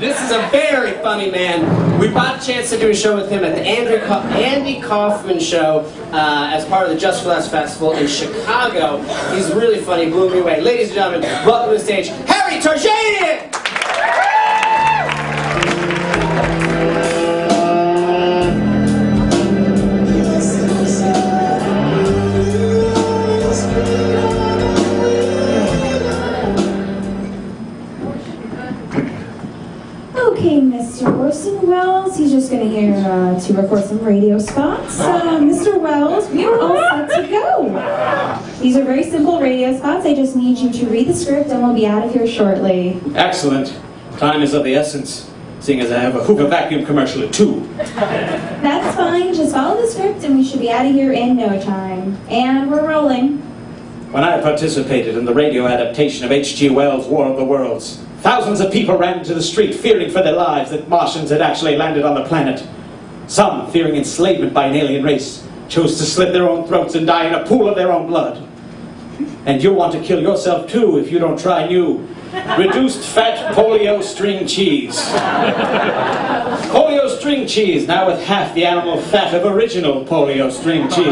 This is a very funny man. We got a chance to do a show with him at the Andrew Ka- Andy Kaufman Show uh, as part of the Just for Laughs Festival in Chicago. He's really funny, blew me away. Ladies and gentlemen, welcome to the stage, Harry Terjanian! Okay, Mr. Orson Welles, he's just going to here uh, to record some radio spots. Uh, Mr. Welles, we are all set to go. These are very simple radio spots. I just need you to read the script and we'll be out of here shortly. Excellent. Time is of the essence, seeing as I have a Hoover vacuum commercial at 2. That's fine. Just follow the script and we should be out of here in no time. And we're rolling. When I participated in the radio adaptation of H.G. Wells' War of the Worlds, thousands of people ran into the street fearing for their lives that Martians had actually landed on the planet. Some, fearing enslavement by an alien race, chose to slit their own throats and die in a pool of their own blood. And you'll want to kill yourself too if you don't try new reduced fat polio string cheese. polio string cheese, now with half the animal fat of original polio string cheese.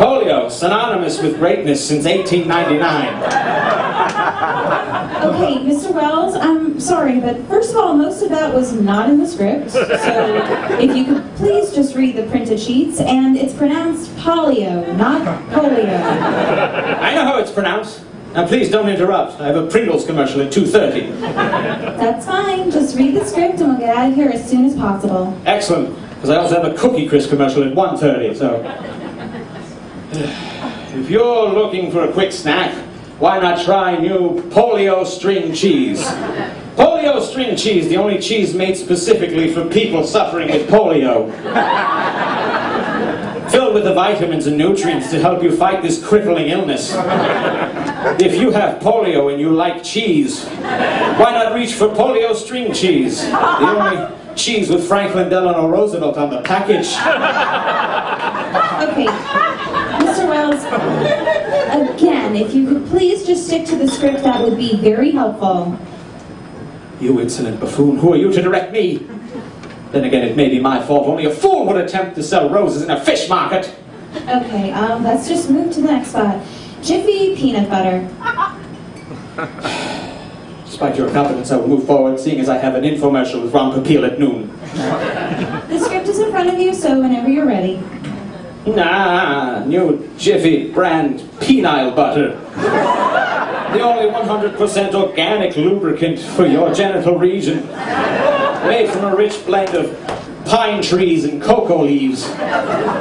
Polio, synonymous with greatness since 1899. Okay, Mr. Welles, I'm sorry, but first of all, most of that was not in the script. So if you could please just read the printed sheets, and it's pronounced Polly-O, not polio. I know how it's pronounced. Now please don't interrupt. I have a Pringles commercial at 2.30. That's fine. Just read the script and we'll get out of here as soon as possible. Excellent, because I also have a Cookie Crisp commercial at 1.30, so... If you're looking for a quick snack, why not try new polio string cheese? Polio string cheese, the only cheese made specifically for people suffering with polio. Filled with the vitamins and nutrients to help you fight this crippling illness. If you have polio and you like cheese, why not reach for polio string cheese? The only cheese with Franklin Delano Roosevelt on the package. Okay, Mr. Welles, again, if you could please just stick to the script, that would be very helpful. You insolent buffoon, who are you to direct me? Then again, it may be my fault. Only a fool would attempt to sell roses in a fish market. Okay, um, let's just move to the next spot. Jiffy peanut butter. Despite your confidence, I will move forward, seeing as I have an infomercial with Ron Popeil at noon. The script is in front of you, so whenever you're ready. Nah, new Jiffy brand penile butter. The only 100% organic lubricant for your genital region. Made from a rich blend of pine trees and cocoa leaves.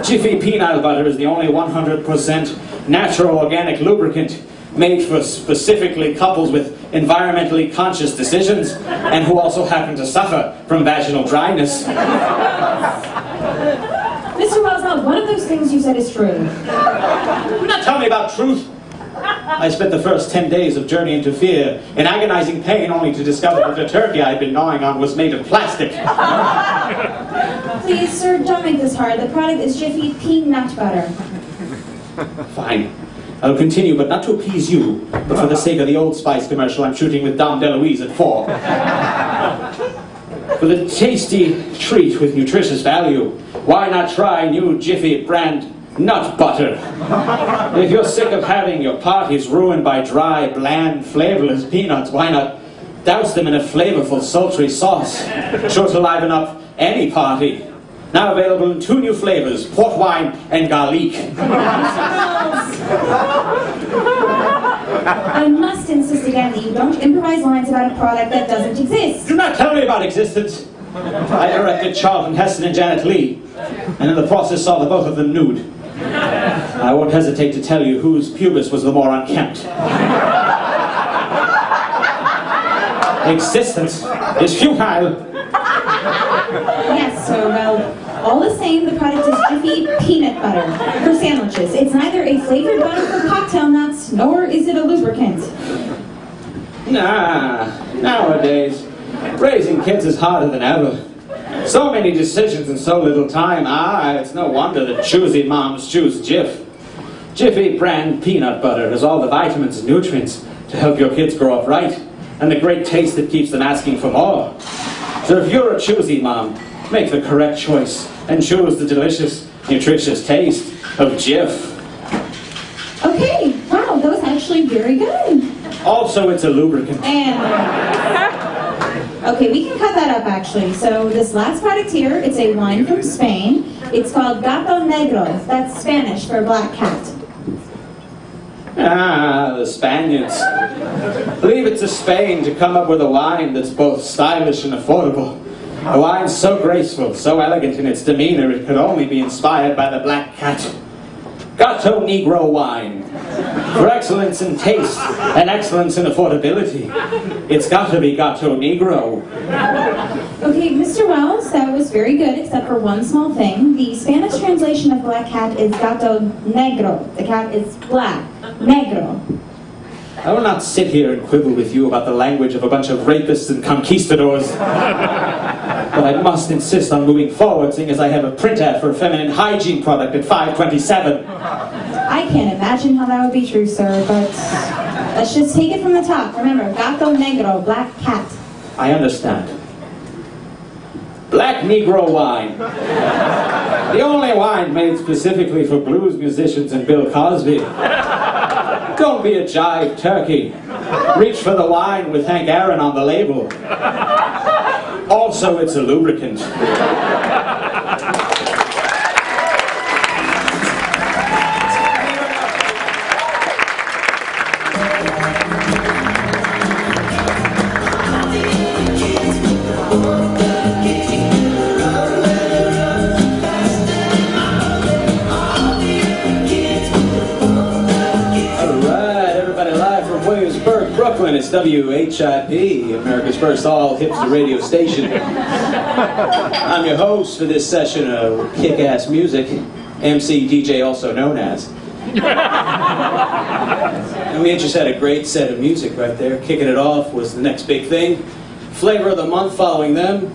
Jiffy penile butter is the only 100% natural organic lubricant made for specifically couples with environmentally conscious decisions and who also happen to suffer from vaginal dryness. Mr. Welles, not one of those things you said is true. Do not tell me about truth. I spent the first 10 days of Journey into Fear in agonizing pain only to discover that the turkey I had been gnawing on was made of plastic. Please, sir, don't make this hard. The product is Jiffy peanut butter. Fine. I'll continue, but not to appease you, but for the sake of the Old Spice commercial I'm shooting with Dom DeLuise at 4. For the tasty treat with nutritious value, why not try new Jiffy brand nut butter? If you're sick of having your parties ruined by dry, bland, flavorless peanuts, why not douse them in a flavorful, sultry sauce, sure to liven up any party? Now available in two new flavors, port wine and garlic. I must insist again that you don't improvise lines about a product that doesn't exist. Do not tell me about existence. I directed Charlton Heston and Janet Leigh, and in the process saw the both of them nude. I won't hesitate to tell you whose pubis was the more unkempt. Existence is futile. Yes, so well, all the same, the product is Jiffy peanut butter for sandwiches. It's neither a flavored butter for cocktail nuts, nor is it a lubricant. Nah, nowadays, raising kids is harder than ever. So many decisions in so little time. Ah, it's no wonder that choosy moms choose Jif. Jiffy brand peanut butter has all the vitamins and nutrients to help your kids grow up right, and the great taste that keeps them asking for more. So if you're a choosy mom, make the correct choice and choose the delicious, nutritious taste of Jif. Okay, wow, that was actually very good. Also, it's a lubricant. And okay, we can cut that up actually. So this last product here, it's a wine from Spain. It's called Gato Negro. That's Spanish for black cat. Ah, the Spaniards. Leave it to Spain to come up with a wine that's both stylish and affordable. A wine so graceful, so elegant in its demeanor, it could only be inspired by the black cat. Gato Negro wine. For excellence in taste and excellence in affordability, it's got to be Gato Negro. Okay, Mr. Welles, that was very good, except for one small thing. The Spanish translation of black cat is Gato Negro. The cat is black. Negro. I will not sit here and quibble with you about the language of a bunch of rapists and conquistadors. but I must insist on moving forward, seeing as I have a print ad for a feminine hygiene product at 527. I can't imagine how that would be true, sir, but let's just take it from the top. Remember, Gato Negro, black cat. I understand. Black Negro wine. The only wine made specifically for blues musicians and Bill Cosby. Don't be a jive turkey. Reach for the wine with Hank Aaron on the label. Also, it's a lubricant. It's WHIP, America's first all hipster radio station. I'm your host for this session of kick-ass music, MC DJ also known as. And we just had a great set of music right there. Kicking it off was the next big thing. Flavor of the month following them.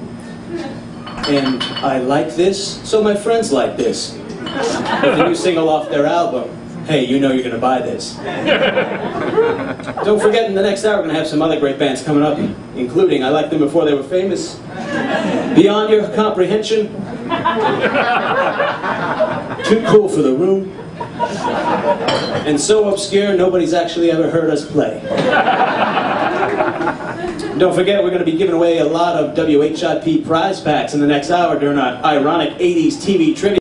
And I like this, so my friends like this. The new single off their album, Hey, you know you're gonna buy this. Don't forget, in the next hour, we're gonna have some other great bands coming up, including I liked them before they were famous, Beyond Your Comprehension, Too Cool for the Room, and so obscure nobody's actually ever heard us play. Don't forget, we're going to be giving away a lot of WHIP prize packs in the next hour during our ironic 80s TV trivia.